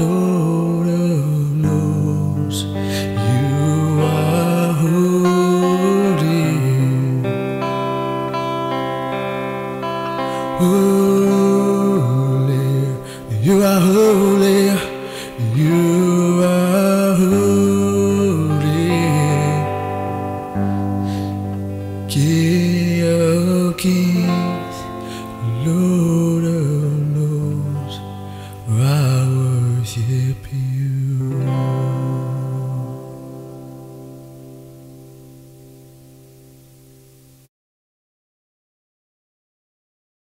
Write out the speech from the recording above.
Lord knows you are holy. Holy, you are holy, you